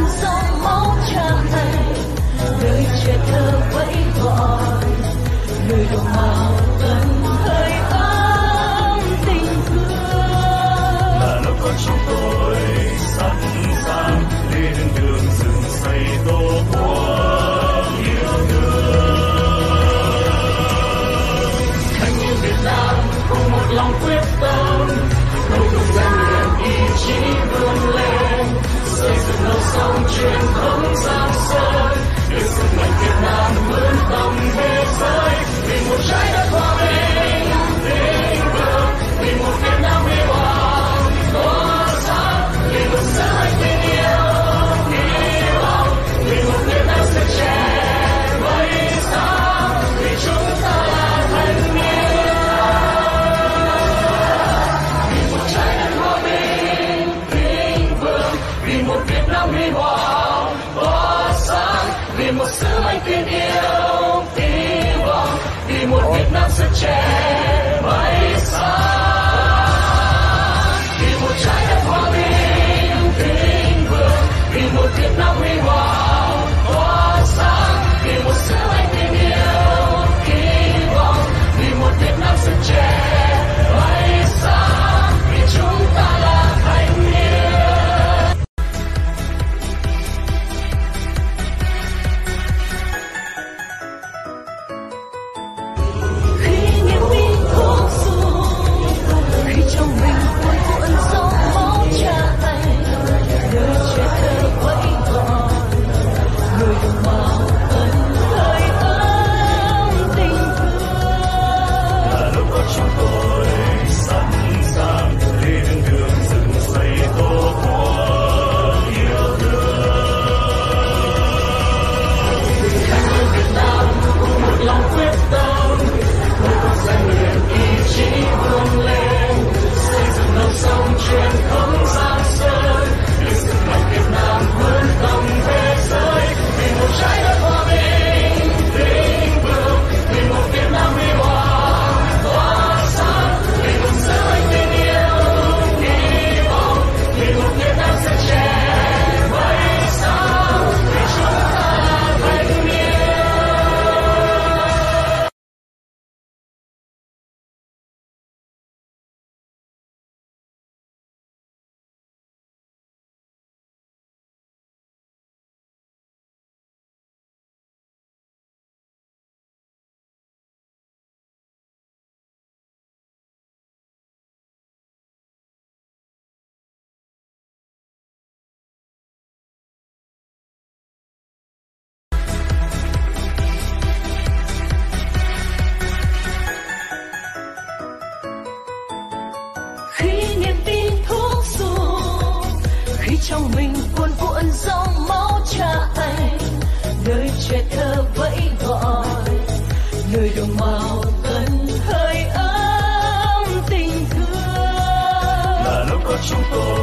non sông máu cha thầy nơi trẻ thơ vẫy gọi nơi đồng bào 我。khi niềm tin thuốc sụp khi trong mình cuồn cuộn dòng máu cha anh nơi trẻ thơ vẫy gọi nơi đồng bào cần hơi ấm tình thương. Là lúc có chúng tôi